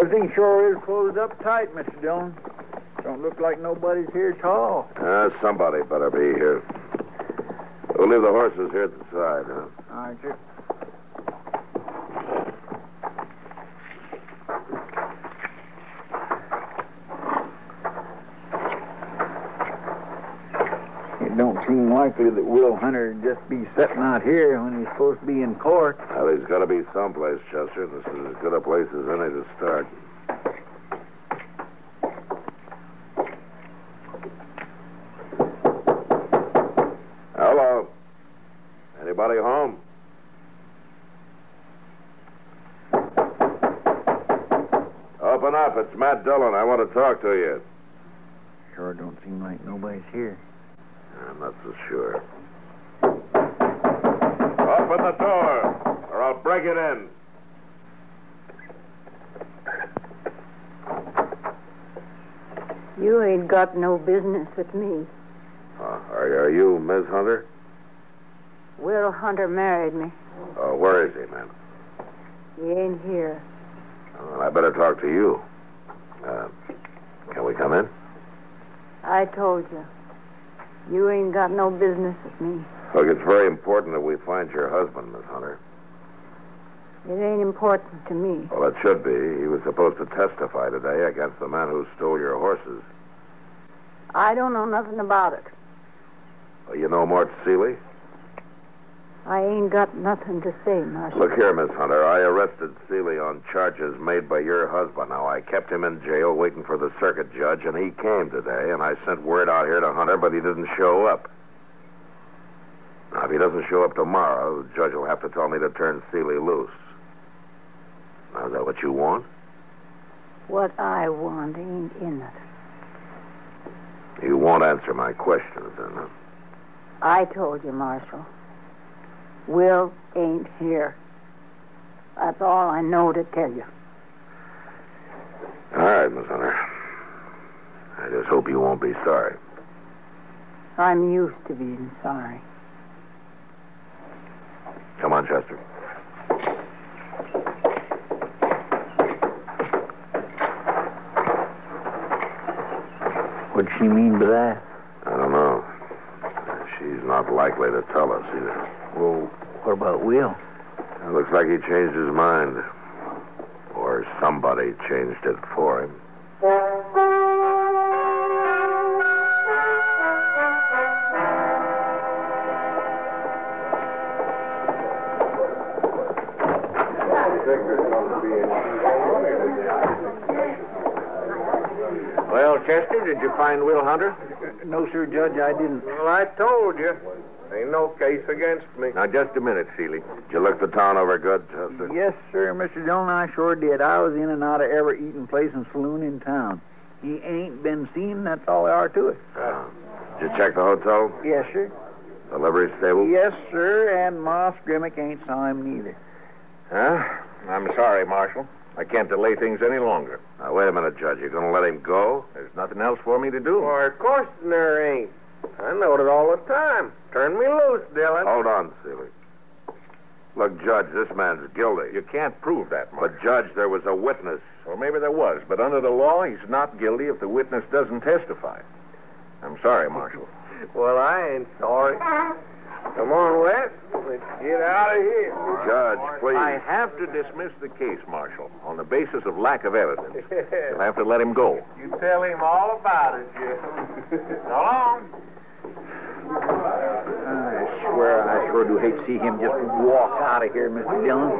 Everything sure is closed up tight, Mr. Dillon. Don't look like nobody's here at all. Uh, somebody better be here. We'll leave the horses here at the side, huh? All right, sir. It likely that Will Hunter would just be sitting out here when he's supposed to be in court. Well, he's got to be someplace, Chester. This is as good a place as any to start. Hello. Anybody home? Open up. It's Matt Dillon. I want to talk to you. Sure don't seem like nobody's here. Not so sure. Open the door, or I'll break it in. You ain't got no business with me. Uh, are, are you Miss Hunter? Will Hunter married me. Uh, where is he, ma'am? He ain't here. Well, I better talk to you. Uh, can we come in? I told you. You ain't got no business with me. Look, it's very important that we find your husband, Miss Hunter. It ain't important to me. Well, it should be. He was supposed to testify today against the man who stole your horses. I don't know nothing about it. Well, you know Mort Seeley? I ain't got nothing to say, Marshal. Look here, Miss Hunter. I arrested Seeley on charges made by your husband. Now, I kept him in jail waiting for the circuit judge, and he came today, and I sent word out here to Hunter, but he didn't show up. Now, if he doesn't show up tomorrow, the judge will have to tell me to turn Seeley loose. Now, is that what you want? What I want ain't in it. You won't answer my questions, then, huh? I told you, Marshal. Will ain't here. That's all I know to tell you. All right, Miss Hunter. I just hope you won't be sorry. I'm used to being sorry. Come on, Chester. What'd she mean by that? I don't know. She's not likely to tell us either. Well, what about Will? It looks like he changed his mind. Or somebody changed it for him. Well, Chester, did you find Will Hunter? No, sir, Judge, I didn't. Well, I told you. Ain't no case against me. Now, just a minute, Seeley. Did you look the town over good, Chester? Yes, sir, Mr. Dillon, I sure did. I was in and out of every eating place and saloon in town. He ain't been seen, that's all there are to it. Uh, did you check the hotel? Yes, sir. The livery stable? Yes, sir, and Moss Grimmick ain't saw him neither. Huh? I'm sorry, Marshal. I can't delay things any longer. Now, wait a minute, Judge. You're going to let him go? There's nothing else for me to do. Why, of course there ain't. I know it all the time. Turn me loose, Dillon. Hold on, Seeley. Look, Judge, this man's guilty. You can't prove that, Marshal. But, Judge, there was a witness. Well, maybe there was, but under the law, he's not guilty if the witness doesn't testify. I'm sorry, Marshal. Well, I ain't sorry. Come on, Wes. Let's get out of here. Judge, please. I have to dismiss the case, Marshal, on the basis of lack of evidence. You'll have to let him go. You tell him all about it, Jim. so long. I swear I sure do hate to see him just walk out of here, Mr. Dillon.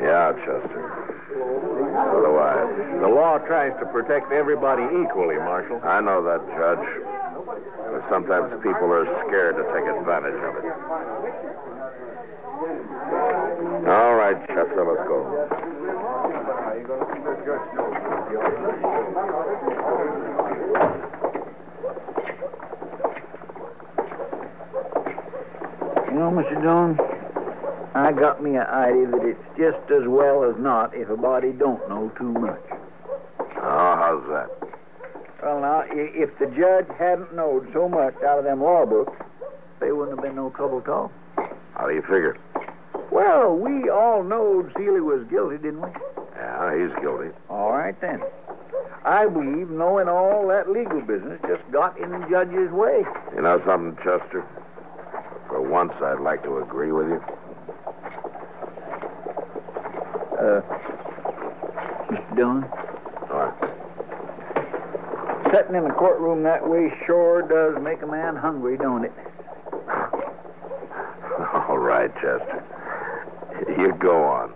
Yeah, Chester. So do I. The law tries to protect everybody equally, Marshal. I know that, Judge. But sometimes people are scared to take advantage of it. All right, Chester, let's go. You know, Mr. Dillon, I got me an idea that it's just as well as not if a body don't know too much. Oh, how's that? Well, now, if the judge hadn't knowed so much out of them law books, there wouldn't have been no trouble at all. How do you figure? Well, we all knowed Seeley was guilty, didn't we? Yeah, he's guilty. All right, then. I believe knowing all that legal business just got in the judge's way. You know something, Chester? Once, I'd like to agree with you. Uh, Mr. Dillon, What? sitting in the courtroom that way sure does make a man hungry, don't it? All right, Chester. You go on.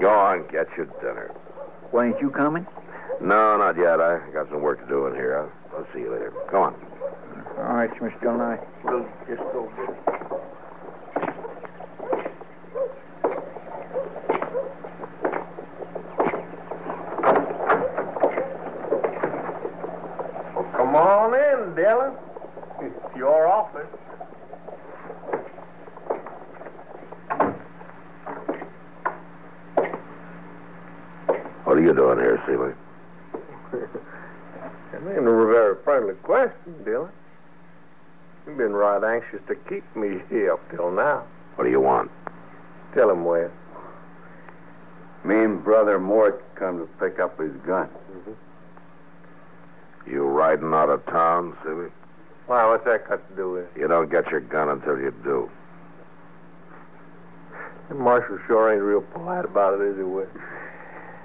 Go on, get your dinner. Why ain't you coming? No, not yet. I got some work to do in here. I'll, I'll see you later. Go on. All right, Mr. Dillon, I will just go. Come on in, Dillon. It's your office. What are you doing here, Seeley? That ain't a very friendly question, Dillon. You've been right anxious to keep me here up till now. What do you want? Tell him, Wes. Me and Brother Mort come to pick up his gun. You riding out of town, Seeley? Why, what's that got to do with it? You don't get your gun until you do. The marshal sure ain't real polite about it, is he, Wes?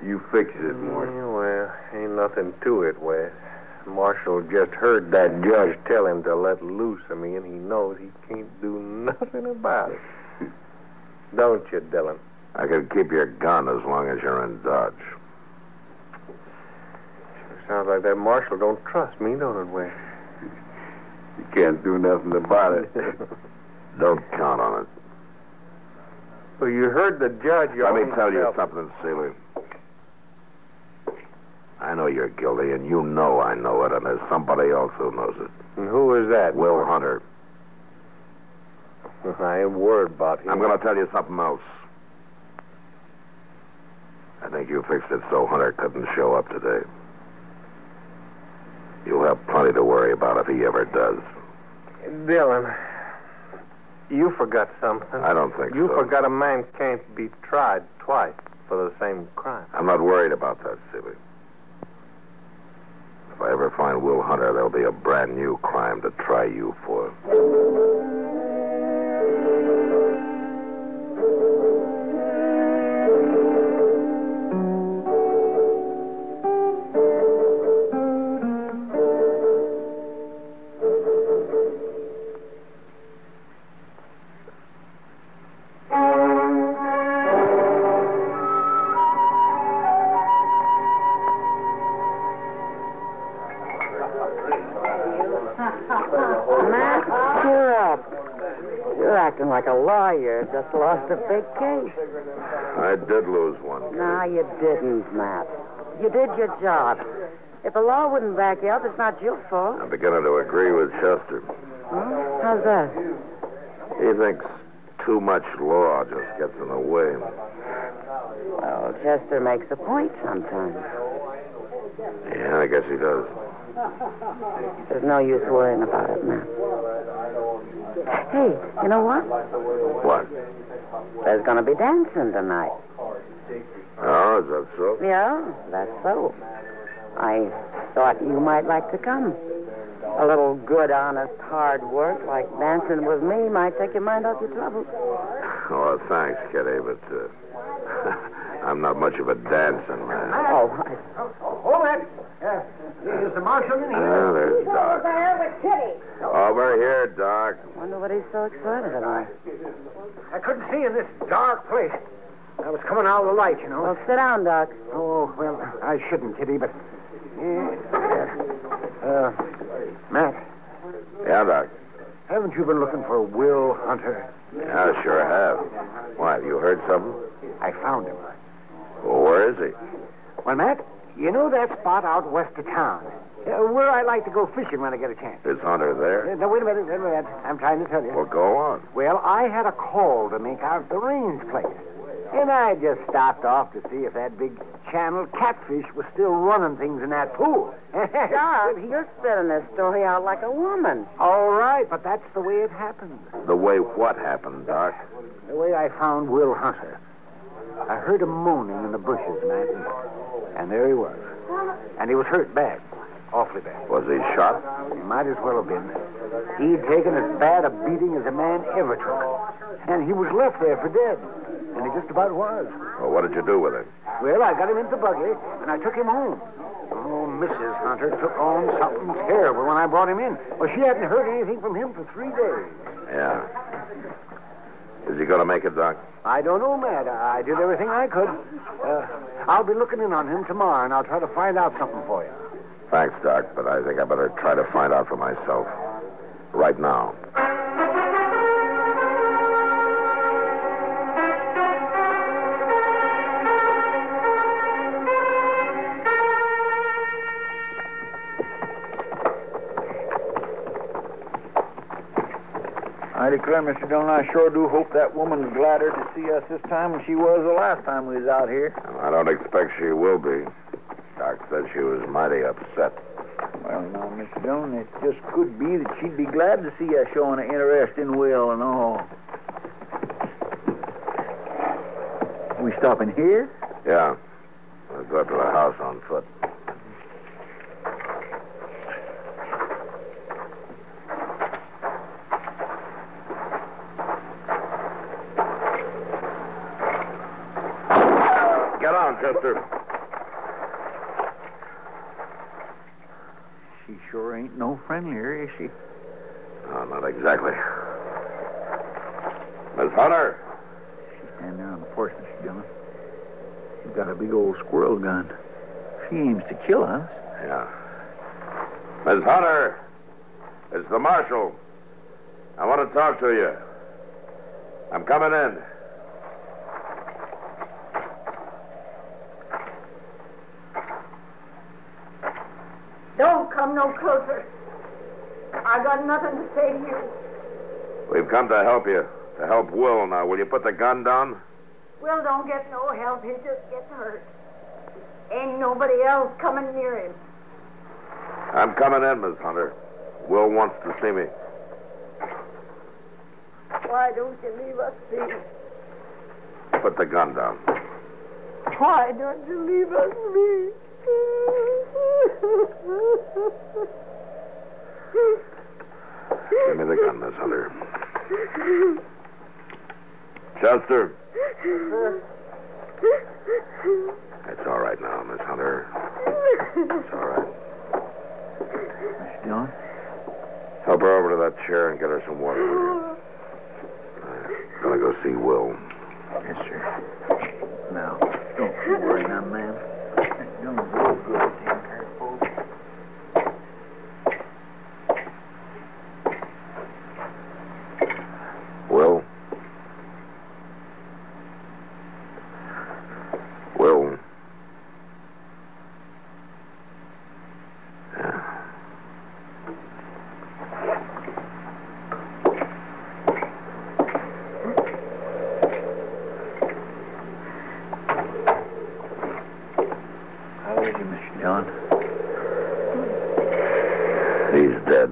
You fix it, Mort. Mm, well, ain't nothing to it, Wes. Marshal just heard that judge tell him to let loose of me, and he knows he can't do nothing about it. Don't you, Dillon? I can keep your gun as long as you're in Dodge. Sounds like that marshal don't trust me, don't it, Wes? You can't do nothing about it. Don't count on it. well, you heard the judge. Let me tell you something, Seeley. I know you're guilty, and you know I know it, and there's somebody else who knows it. And who is that? Will Hunter. I ain't worried about him. I'm going to tell you something else. I think you fixed it so Hunter couldn't show up today. You'll have plenty to worry about if he ever does. Dillon, you forgot something. I don't think You so. forgot a man can't be tried twice for the same crime. I'm not worried about that, Seeley. If I ever find Will Hunter, there'll be a brand new crime to try you for. Lost a big case. I did lose one. No, you didn't, Matt. You did your job. If the law wouldn't back you up, it's not your fault. I'm beginning to agree with Chester. Huh? How's that? He thinks too much law just gets in the way. Well, Chester makes a point sometimes. Yeah, I guess he does. There's no use worrying about it, man. Hey, you know what? What? There's going to be dancing tonight. Oh, is that so? Yeah, that's so. I thought you might like to come. A little good, honest, hard work like dancing with me might take your mind off your troubles. Oh, thanks, Kitty, but uh, I'm not much of a dancing man. Oh, I... Hold it. Uh, is the marshal in Oh, there's Doc. there. Over here, Doc. wonder what he's so excited about. I couldn't see in this dark place. I was coming out of the light, you know. Well, sit down, Doc. Oh, well, I shouldn't, Kitty, but. Uh, uh, Matt, Yeah, Doc. haven't you been looking for Will Hunter? Yeah, I sure have. Why, have you heard something? I found him. Well, where is he? Well, Matt, you know that spot out west of town? Uh, where I like to go fishing when I get a chance. Is Hunter there? Uh, now, wait a minute, wait a minute. I'm trying to tell you. Well, go on. Well, I had a call to make out at the Rains place. And I just stopped off to see if that big channel catfish was still running things in that pool. Doc, you're spitting this story out like a woman. All right, but that's the way it happened. The way what happened, Doc? The way I found Will Hunter. I heard him moaning in the bushes, Matt, and, and there he was. And he was hurt bad. Awfully bad. Was he shot? He might as well have been. He'd taken as bad a beating as a man ever took. And he was left there for dead. And he just about was. Well, what did you do with him? Well, I got him into the buggy, and I took him home. Oh, Mrs. Hunter took on something terrible when I brought him in. Well, she hadn't heard anything from him for three days. Yeah. Is he going to make it, Doc? I don't know, Matt. I did everything I could. Uh, I'll be looking in on him tomorrow, and I'll try to find out something for you. Thanks, Doc, but I think I better try to find out for myself. Right now. I declare, Mr. Dillon, I sure do hope that woman's gladder to see us this time than she was the last time we was out here. I don't expect she will be. Said she was mighty upset. Well, now, Miss Dillon, it just could be that she'd be glad to see us showing an interest in Will and all. We stopping here? Yeah. We'll go up to the house on foot. Get on, Chester. She sure ain't no friendlier, is she? No, not exactly. Miss Hunter. She's standing there on the porch, Mr. Dillon. She's got a big old squirrel gun. She aims to kill us. Yeah. Miss Hunter. It's the marshal. I want to talk to you. I'm coming in. Don't come no closer. I got nothing to say to you. We've come to help you. To help Will now. Will you put the gun down? Will don't get no help. He just gets hurt. Ain't nobody else coming near him. I'm coming in, Miss Hunter. Will wants to see me. Why don't you leave us be? Put the gun down. Why don't you leave us be? Give me the gun, Miss Hunter. Chester. It's all right now, Miss Hunter. It's all right. Mr. Dillon? Help her over to that chair and get her some water. will you? I'm gonna go see Will. Yes, sir. Now, don't you worry now, ma'am. Mr. Dillon's real good at taking care of folks. Will? Will? Yeah. How is he, Mr. Dillon? He's dead.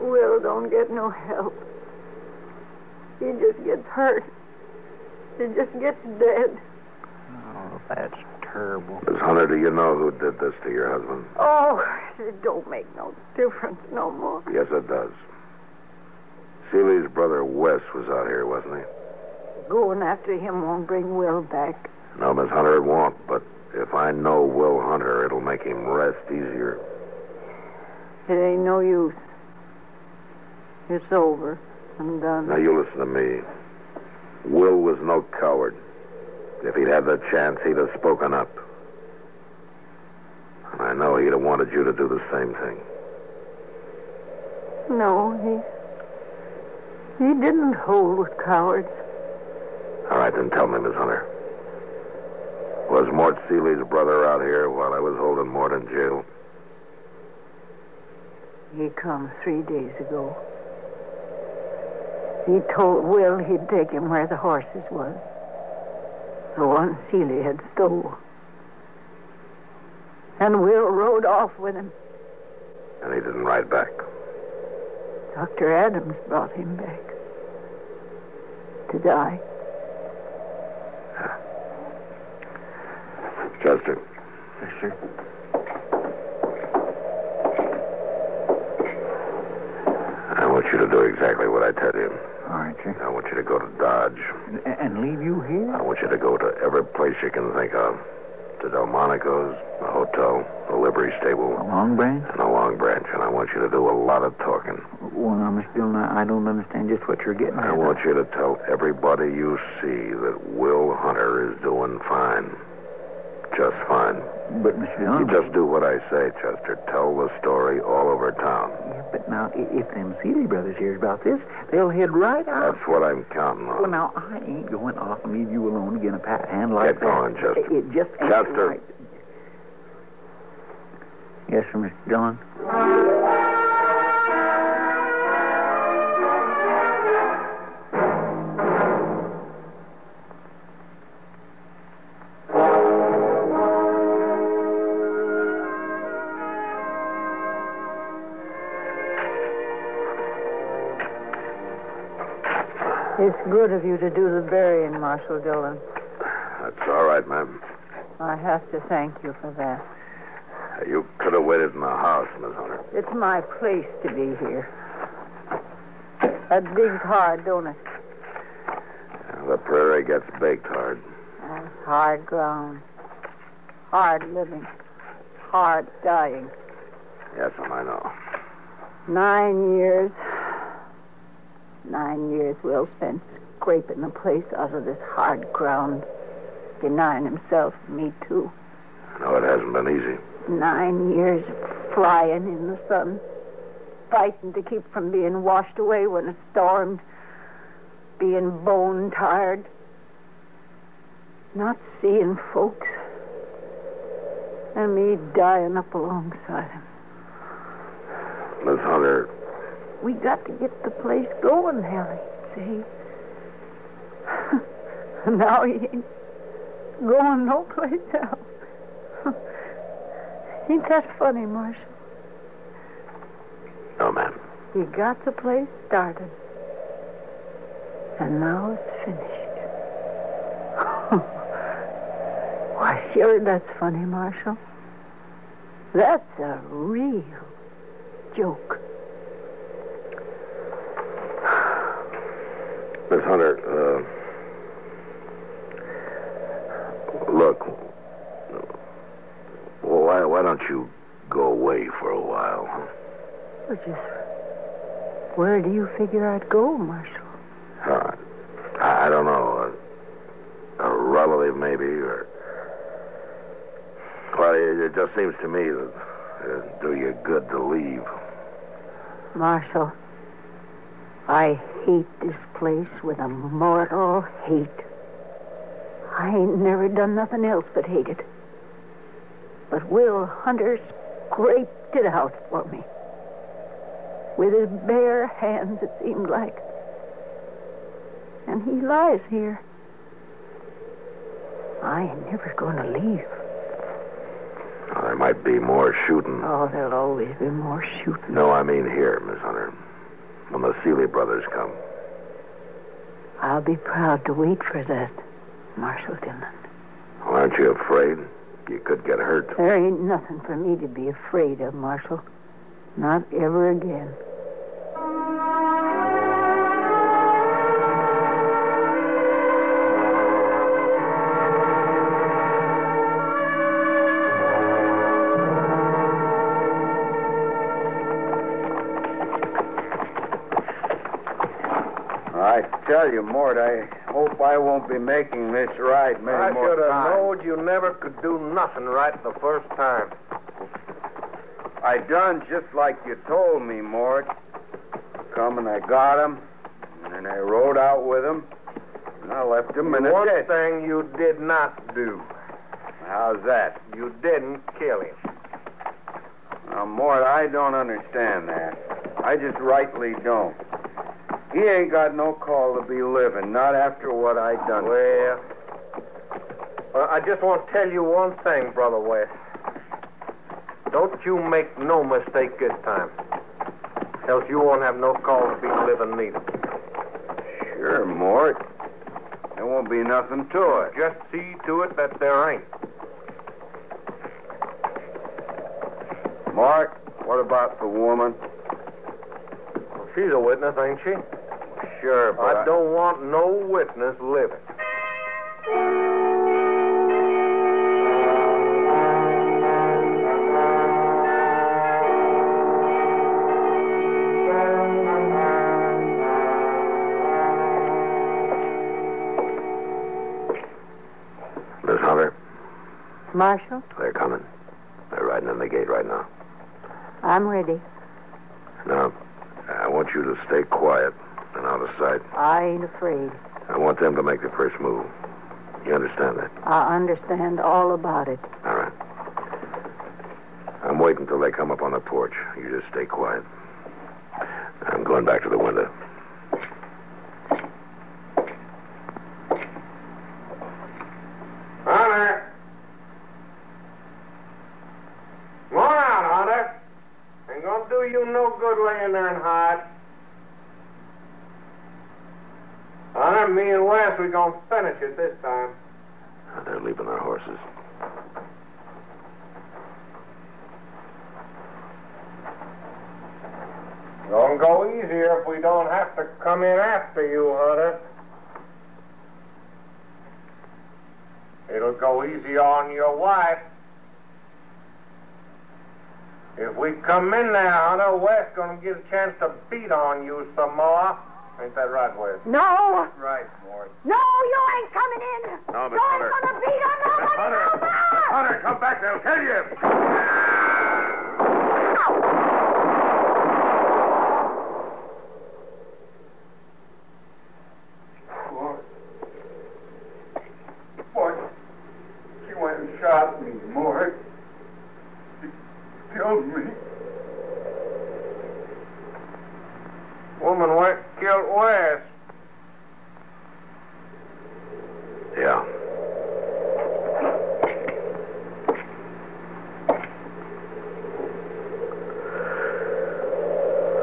Will don't get no help. He just gets hurt. He just gets dead. Oh, that's terrible. Miss Hunter, do you know who did this to your husband? Oh, it don't make no difference no more. Yes, it does. Seeley's brother Wes was out here, wasn't he? Going after him won't bring Will back. No, Miss Hunter, it won't. But if I know Will Hunter, it'll make him rest easier. It ain't no use. It's over. I'm done. Now, you listen to me. Will was no coward. If he'd had the chance, he'd have spoken up. And I know he'd have wanted you to do the same thing. No, he. He didn't hold with cowards. All right, then tell me, Miss Hunter. Was Mort Seeley's brother out here while I was holding Mort in jail? He come three days ago. He told Will he'd take him where the horses was. The one Seeley had stole. And Will rode off with him. And he didn't ride back. Dr. Adams brought him back. To die. Chester, Yes, sir. I want you to do exactly what I tell you. All right, sir. I want you to go to Dodge. A- And leave you here? I want you to go to every place you can think of. To Delmonico's, the hotel, the livery stable, A long branch? and the Long Branch. And I want you to do a lot of talking. Well, now, Mr. Dillon, I I don't understand just what you're getting at. I want you to tell everybody you see that Will Hunter is doing fine. Just fine. But, Mr. You just do what I say, Chester. Tell the story all over town. Yeah, but now, if them Seeley brothers hears about this, they'll head right out. That's what I'm counting on. Well, now, I ain't going off and leave you alone again a pat hand like Get that. going, Chester. It, it just Chester. right. Yes, sir, Mr. Dillon. It's good of you to do the burying, Marshal Dillon. That's all right, ma'am. I have to thank you for that. You could have waited in the house, Miss Hunter. It's my place to be here. That digs hard, don't it? The prairie gets baked hard. That's hard ground. Hard living. Hard dying. Yes, ma'am, I know. Nine years. Nine years Will spent scraping the place out of this hard ground. Denying himself, me too. No, it hasn't been easy. Nine years flying in the sun. Fighting to keep from being washed away when it stormed. Being bone tired. Not seeing folks. And me dying up alongside him. Miss Hunter, We got to get the place going, Harry. See? now he ain't going no place else. ain't that funny, Marshal? no, ma'am. He got the place started. And now it's finished. Why, sure, that's funny, Marshal. That's a real joke. Miss Hunter, uh, look, why, why don't you go away for a while? Well, just where do you figure I'd go, Marshal? Uh, I, I don't know. A, a relative, maybe, or. Well, it, it just seems to me that it'd do you good to leave. Marshal, I hate this place with a mortal hate. I ain't never done nothing else but hate it. But Will Hunter scraped it out for me. With his bare hands, it seemed like. And he lies here. I ain't never going to leave. Well, There might be more shooting. Oh, there'll always be more shooting. No, I mean here, Miss Hunter. When the Seeley brothers come. I'll be proud to wait for that, Marshal Dillon. Well, aren't you afraid? You could get hurt. There ain't nothing for me to be afraid of, Marshal. Not ever again. Tell you, Mort, I hope I won't be making this ride many I more should have known you never could do nothing right the first time. I done just like you told me, Mort. Come and I got him, and then I rode out with him, and I left him in a One ditch. thing you did not do. How's that? You didn't kill him. Now, Mort, I don't understand that. I just rightly don't. He ain't got no call to be living, not after what I done. Well, uh, I just want to tell you one thing, Brother Wes. Don't you make no mistake this time. Else you won't have no call to be living neither. Sure, Mort. There won't be nothing to it. Just see to it that there ain't. Mort, what about the woman? Well, she's a witness, ain't she? Sure, but I don't want no witness living. Miss Hunter, Marshal, they're coming. They're riding in the gate right now. I'm ready. Now, I want you to stay quiet and sight. I ain't afraid. I want them to make the first move. You understand that? I understand all about it. All right. I'm waiting till they come up on the porch. You just stay quiet. I'm going back to the window. Hunter! Come on out, Hunter. Ain't gonna do you no good laying there and hide. Hunter, me and Wes, we gonna finish it this time. They're leaving their horses. Gonna go easier if we don't have to come in after you, Hunter. It'll go easy on your wife. If we come in there, Hunter, Wes gonna get a chance to beat on you some more. Ain't that right, Wes? No, Right, Mort. no, you ain't coming in. No, Miss you Hunter. ain't gonna beat on nobody no more. Hunter, come back. They'll kill you. Mort. Mort. She went and shot me, Mort. She killed me. Woman went killed Wes. Yeah.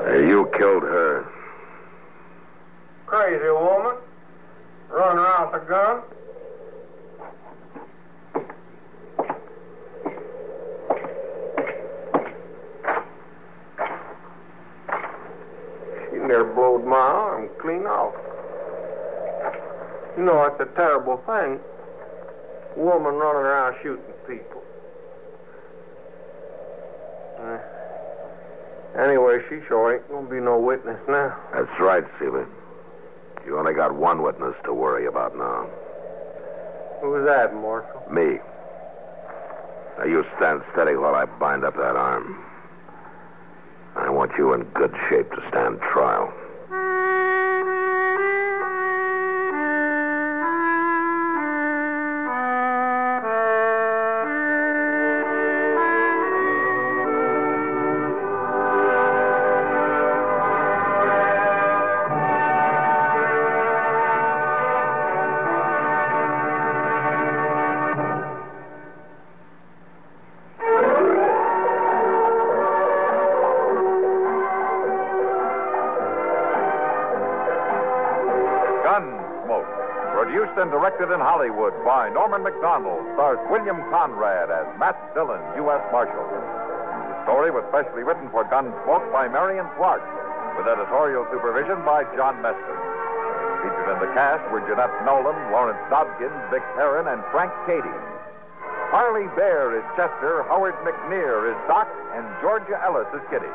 Hey, you killed her. Crazy woman. Running around with a gun. She near blowed my arm clean off. You know, that's a terrible thing. Woman running around shooting people. Uh, anyway, she sure ain't gonna be no witness now. That's right, Seeley. You only got one witness to worry about now. Who's that, Marshal? Me. Now you stand steady while I bind up that arm. I want you in good shape to stand trial. And directed in Hollywood by Norman Macdonnell, stars William Conrad as Matt Dillon, U.S. Marshal. The story was specially written for Gunsmoke by Marian Clark, with editorial supervision by John Meston. Featured in the cast were Jeanette Nolan, Lawrence Dobkins, Vic Perrin, and Frank Cady. Parley Baer is Chester, Howard McNear is Doc, and Georgia Ellis is Kitty.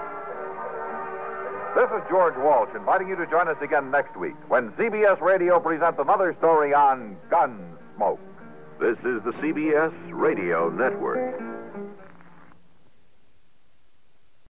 This is George Walsh inviting you to join us again next week when CBS Radio presents another story on Gunsmoke. This is the CBS Radio Network.